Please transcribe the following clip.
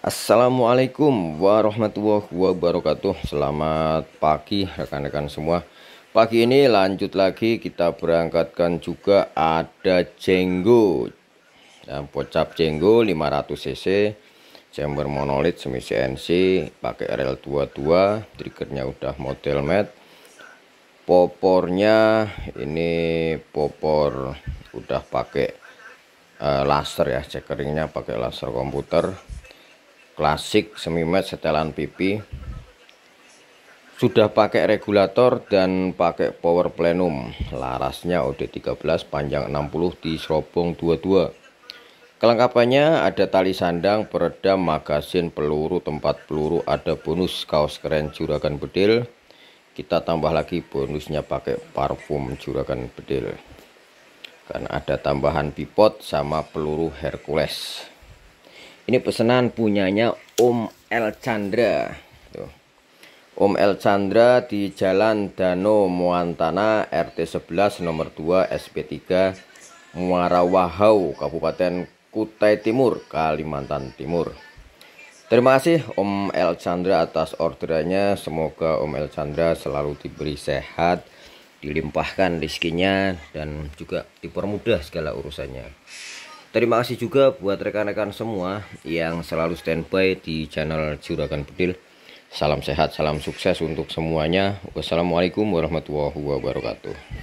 Assalamualaikum warahmatullahi wabarakatuh. Selamat pagi rekan-rekan semua. Pagi ini lanjut lagi kita berangkatkan juga ada jenggo. Ya, Pocap jenggo 500cc Chamber monolit semi CNC pakai RL22 Triggernya udah model matte. Popornya ini popor udah pakai uh, laser ya Cekkeringnya pakai laser komputer klasik semi matte setelan pipi sudah pakai regulator dan pakai power plenum. Larasnya OD13 panjang 60 di serobong 22 kelengkapannya ada tali sandang peredam magasin peluru tempat peluru ada bonus kaos keren juragan bedil. Kita tambah lagi bonusnya pakai parfum juragan bedil. Karena ada tambahan pipot sama peluru Hercules ini pesanan punyanya Om El Chandra. Tuh. Om El Chandra di Jalan Dano Muantana RT 11 nomor 2 SP3 Muara Wahau Kabupaten Kutai Timur Kalimantan Timur. Terima kasih Om El Chandra atas orderannya. Semoga Om El Chandra selalu diberi sehat Dilimpahkan rezekinya Dan juga dipermudah segala urusannya Terima kasih juga buat rekan-rekan semua yang selalu standby di channel Juragan Bedil. Salam sehat, salam sukses untuk semuanya. Wassalamualaikum warahmatullahi wabarakatuh.